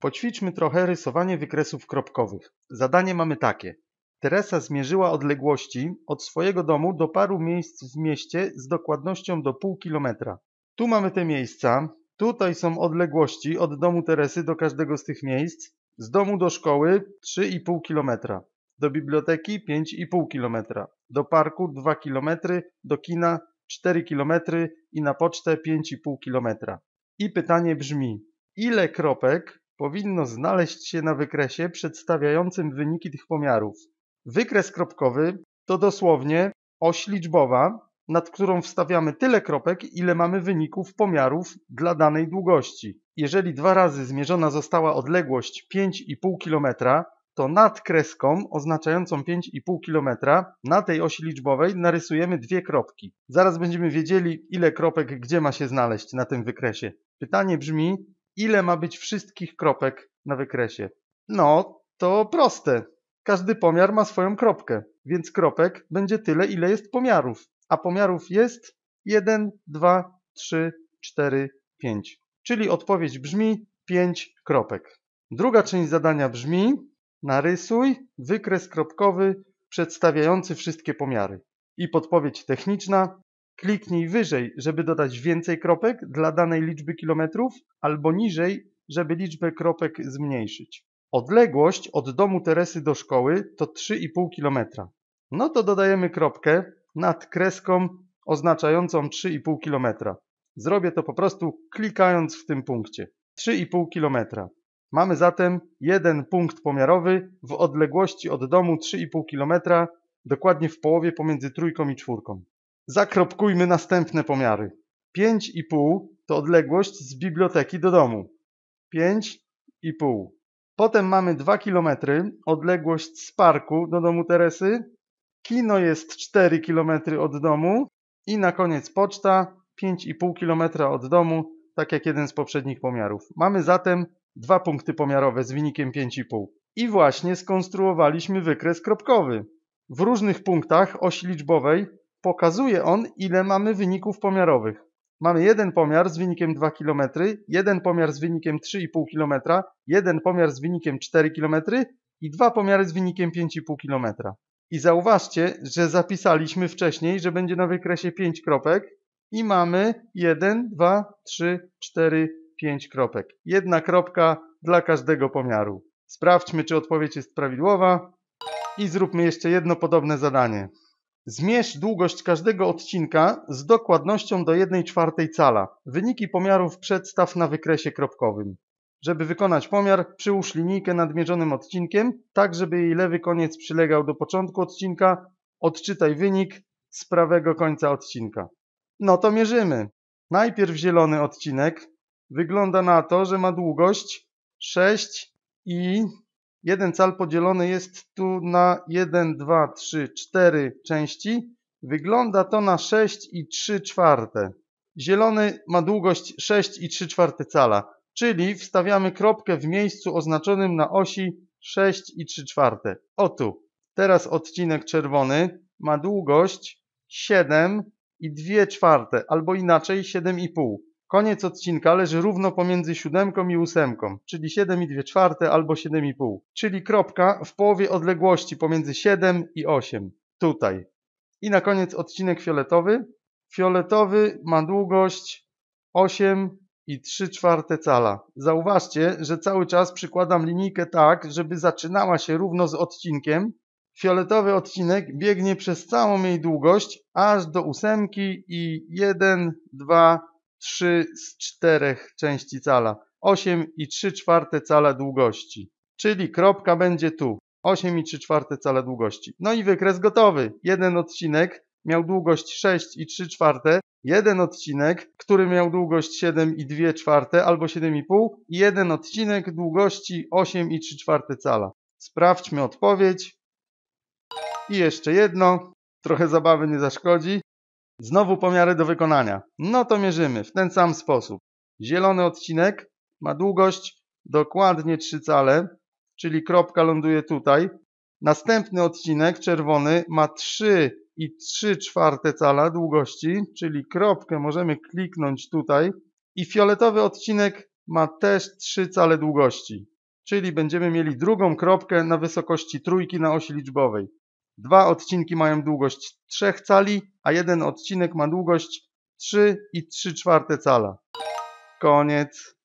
Poćwiczmy trochę rysowanie wykresów kropkowych. Zadanie mamy takie. Teresa zmierzyła odległości od swojego domu do paru miejsc w mieście z dokładnością do pół kilometra. Tu mamy te miejsca. Tutaj są odległości od domu Teresy do każdego z tych miejsc. Z domu do szkoły 3,5 kilometra. Do biblioteki 5,5 kilometra. Do parku 2 kilometry. Do kina 4 kilometry i na pocztę 5,5 kilometra. I pytanie brzmi, ile kropek powinno znaleźć się na wykresie przedstawiającym wyniki tych pomiarów? Wykres kropkowy to dosłownie oś liczbowa, nad którą wstawiamy tyle kropek, ile mamy wyników pomiarów dla danej długości. Jeżeli dwa razy zmierzona została odległość 5,5 km, to nad kreską oznaczającą 5,5 km na tej osi liczbowej narysujemy dwie kropki. Zaraz będziemy wiedzieli, ile kropek gdzie ma się znaleźć na tym wykresie. Pytanie brzmi, ile ma być wszystkich kropek na wykresie? No, to proste. Każdy pomiar ma swoją kropkę, więc kropek będzie tyle, ile jest pomiarów. A pomiarów jest 1, 2, 3, 4, 5. Czyli odpowiedź brzmi 5 kropek. Druga część zadania brzmi narysuj wykres kropkowy przedstawiający wszystkie pomiary. I podpowiedź techniczna kliknij wyżej, żeby dodać więcej kropek dla danej liczby kilometrów, albo niżej, żeby liczbę kropek zmniejszyć. Odległość od domu Teresy do szkoły to 3,5 km. No to dodajemy kropkę nad kreską oznaczającą 3,5 km. Zrobię to po prostu klikając w tym punkcie. 3,5 km. Mamy zatem jeden punkt pomiarowy w odległości od domu 3,5 km, dokładnie w połowie pomiędzy trójką i czwórką. Zakropkujmy następne pomiary. 5,5 to odległość z biblioteki do domu. 5,5. Potem mamy 2 km, odległość z parku do domu Teresy. Kino jest 4 km od domu. I na koniec poczta 5,5 km od domu, tak jak jeden z poprzednich pomiarów. Mamy zatem dwa punkty pomiarowe z wynikiem 5,5. I właśnie skonstruowaliśmy wykres kropkowy. W różnych punktach osi liczbowej pokazuje on, ile mamy wyników pomiarowych. Mamy jeden pomiar z wynikiem 2 km, jeden pomiar z wynikiem 3,5 km, jeden pomiar z wynikiem 4 km i dwa pomiary z wynikiem 5,5 km. I zauważcie, że zapisaliśmy wcześniej, że będzie na wykresie 5 kropek i mamy 1, 2, 3, 4, 5 kropek. Jedna kropka dla każdego pomiaru. Sprawdźmy, czy odpowiedź jest prawidłowa i zróbmy jeszcze jedno podobne zadanie. Zmierz długość każdego odcinka z dokładnością do 1 czwartej cala. Wyniki pomiarów przedstaw na wykresie kropkowym. Żeby wykonać pomiar, przyłóż linijkę nad mierzonym odcinkiem, tak żeby jej lewy koniec przylegał do początku odcinka. Odczytaj wynik z prawego końca odcinka. No to mierzymy. Najpierw zielony odcinek. Wygląda na to, że ma długość 6 i Jeden cal podzielony jest tu na 1, 2, 3, 4 części. Wygląda to na 6 i 3 czwarte. Zielony ma długość 6 i 3 czwarte cala, czyli wstawiamy kropkę w miejscu oznaczonym na osi 6 i 3 czwarte. O tu. Teraz odcinek czerwony ma długość 7 i 2 czwarte, albo inaczej 7,5. Koniec odcinka leży równo pomiędzy siódemką i ósemką, czyli 7 czwarte albo 7,5, czyli kropka w połowie odległości pomiędzy 7 i 8, tutaj. I na koniec odcinek fioletowy. Fioletowy ma długość 8 i 3 czwarte cala. Zauważcie, że cały czas przykładam linijkę tak, żeby zaczynała się równo z odcinkiem. Fioletowy odcinek biegnie przez całą jej długość aż do ósemki i 1, 2, 3 z 4 części cala. 8 i 3 czwarte cala długości. Czyli kropka będzie tu. 8 i 3 czwarte cala długości. No i wykres gotowy. Jeden odcinek miał długość 6 i 3 czwarte. Jeden odcinek, który miał długość 7 i 2 czwarte albo 7,5 i jeden odcinek długości 8 i 3 czwarte cala. Sprawdźmy odpowiedź. I jeszcze jedno. Trochę zabawy nie zaszkodzi. Znowu pomiary do wykonania. No to mierzymy w ten sam sposób. Zielony odcinek ma długość dokładnie 3 cale, czyli kropka ląduje tutaj. Następny odcinek, czerwony, ma 3 i 3 czwarte cala długości, czyli kropkę możemy kliknąć tutaj. I fioletowy odcinek ma też 3 cale długości, czyli będziemy mieli drugą kropkę na wysokości trójki na osi liczbowej. Dwa odcinki mają długość 3 cali, a jeden odcinek ma długość 3 i 3 czwarte cala. Koniec.